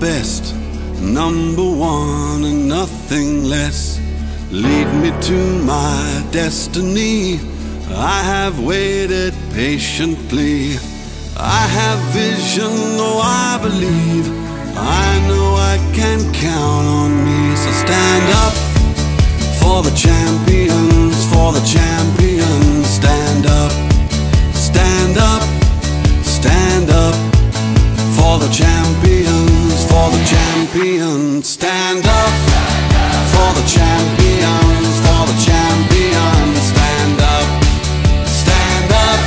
best, number one and nothing less. Lead me to my destiny. I have waited patiently. I have vision, though I believe. I know I can count on me. So stand up for the champions, for the champions. The champions. Stand up for the champions, for the champions. Stand up, stand up,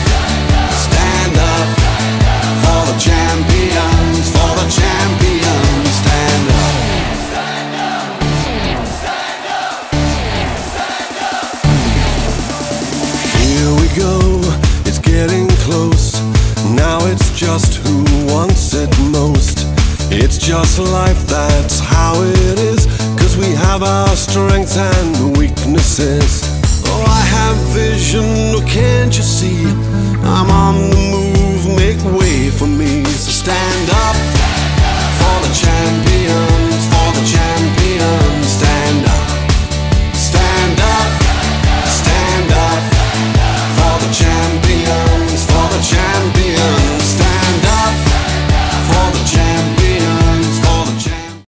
stand up for the champions, for the champions. Stand up, sign up, sign up. Here we go, it's getting close. Now it's just it's just life, that's how it is. Cause we have our strengths and weaknesses. Oh, I have vision, oh, can't you see? I'm on the move, make way for me. So stand up.